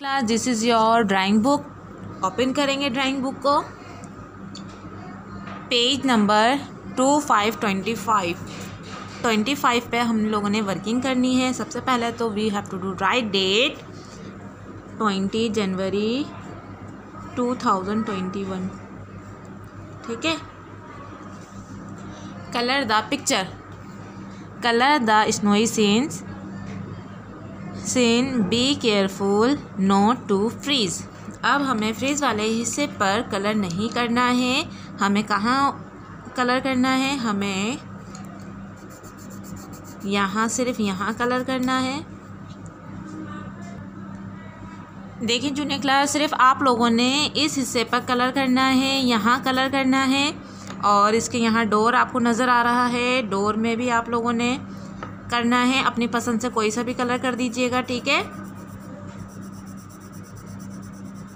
Class this is your drawing book open करेंगे drawing book को page number two five twenty five twenty five पे हम लोगों ने वर्किंग करनी है सबसे पहले तो we have to do write date twenty January two thousand twenty one ठीक है? Colour the picture colour the snowy scenes scene be careful note to freeze अब हमें फ्रीज़ वाले हिस्से पर कलर नहीं करना है। हमें कहाँ कलर करना है? हमें यहाँ, सिर्फ़ यहाँ कलर करना है। देखिए, जूनियर क्लास सिर्फ़ आप लोगों ने इस हिस्से पर कलर करना है, यहाँ कलर करना है। और इसके यहाँ डोर आपको नज़र आ रहा है। डोर में भी आप लोगों ने करना है, अपनी पसंद से कोई सा भी कलर कर दीजिएगा, ठीक है?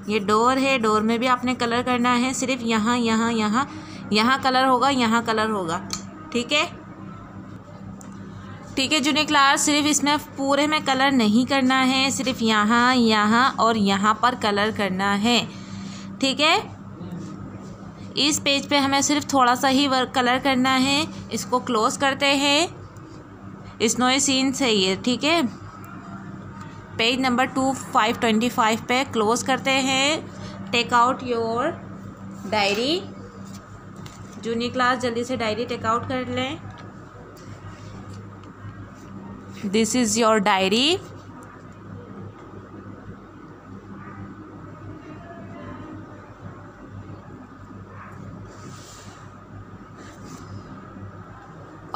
ये डोर है डोर में भी आपने कलर करना है, सिर्फ़ यहाँ यहाँ यहाँ यहाँ कलर होगा, यहाँ कलर होगा, ठीक है? ठीक है जूनियर क्लास सिर्फ़ इसमें पूरे में कलर नहीं करना है, सिर्फ़ यहाँ यहाँ और यहाँ पर कलर करना है, ठीक है? इस पेज पे हमें सिर्फ़ थोड़ा सा ही वर्क कलर करना है, इसको क्लोज करते हैं। स्नोई सीन से ये ठीक है? Page number two five twenty five पे क्लोज करते हैं। Take out your diary junior class जल्दी से डायरी टेक आउट कर लें। This is your diary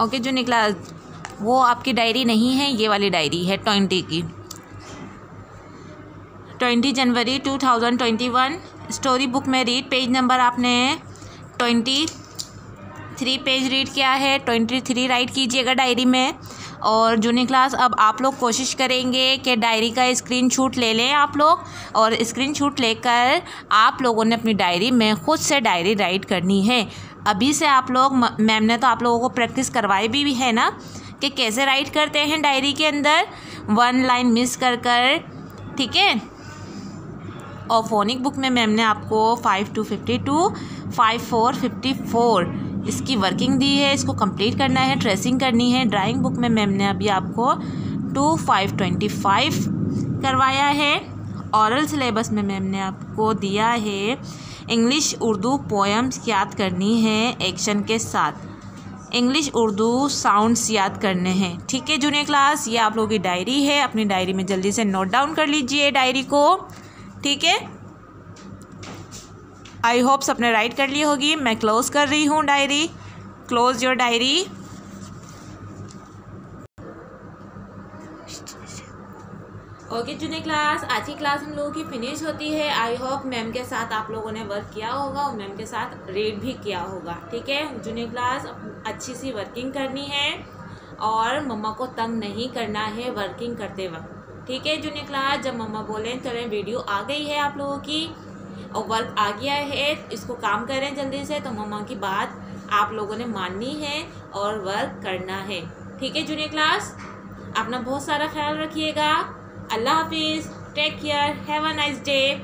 okay जो निकला वो आपकी डायरी नहीं है ये वाली डायरी है ट्वेंटी की। Twenty January two thousand twenty one story book में रीड पेज नंबर आपने ट्वेंटी थ्री पेज रीड किया है ट्वेंटी थ्री राइट कीजिएगा डायरी में। और जूनियर क्लास अब आप लोग कोशिश करेंगे कि डायरी का स्क्रीन शूट ले लें आप लोग। और स्क्रीन शूट लेकर आप लोगों ने अपनी डायरी में ख़ुद से डायरी राइट करनी है। अभी से आप लोग मैम ने तो आप लोगों को प्रैक्टिस करवाई भी, भी है ना? कि कैसे राइट करते हैं डायरी के अंदर? वन लाइन मिस कर कर, ठीक है? और फोनिक बुक में मैम ने आपको five two fifty two five four fifty four इसकी वर्किंग दी है, इसको कंप्लीट करना है ट्रेसिंग करनी है। ड्राइंग बुक में मैम ने अभी आपको टू फाइव ट्वेंटी फाइव करवाया है। औरल सिलेबस में मैम ने आपको दिया है। इंग्लिश उर्दू पोएम्स याद करनी है एक्शन के साथ। इंग्लिश उर्दू साउंड्स याद करने हैं। ठीक है जूनियर क्लास ये आप लोगों की डायरी है। अपनी डायरी में जल्दी से नोट डाउन कर लीजिए डायरी को। ठीक है? आई होप्स अपने राइट कर ली होगी। मैं क्लोज कर रही हूँ diary close your diary okay junior class आज की क्लास हम लोगों की फिनिश होती है. आई होप मैम के साथ आप लोगों ने वर्क किया होगा और मैम के साथ रेड भी किया होगा. ठीक है? जूनियर क्लास अच्छी सी वर्किंग करनी है और मम्मा को तंग नहीं करना है वर्किंग करते वक्त. ठीक है जूनियर क्लास जब मम्मा बोलें, चलें वीडियो आ गई है आप लोगों की और वर्क आ गया है, इसको काम करें जल्दी से तो मम्मा की बात आप लोगों ने माननी है और वर्क करना है. ठीक है जूनियर क्लास अपना बहुत सारा ख्याल रखिएगा. Allah Hafiz. Take care. Have a nice day.